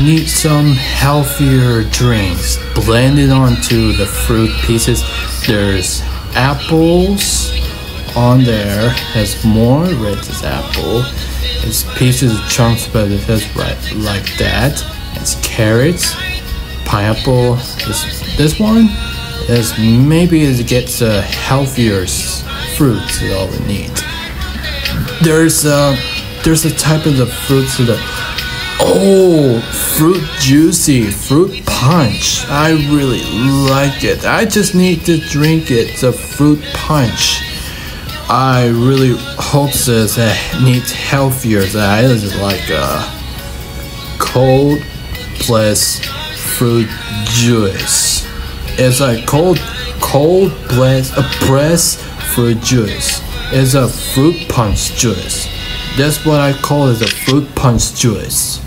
need some healthier drinks blended onto the fruit pieces. There's apples on there. Has more red as apple. It's pieces of chunks, but it has red like that. It's carrots, pineapple. This this one is maybe it gets a healthier fruit is all we need. There's a there's a type of the fruits that oh fruit juicy fruit punch. I really like it. I just need to drink it. The fruit punch. I really hope this uh, needs healthier. That is like a cold plus fruit juice. It's a cold, cold plus a press fruit juice. It's a fruit punch juice. That's what I call it, a fruit punch juice.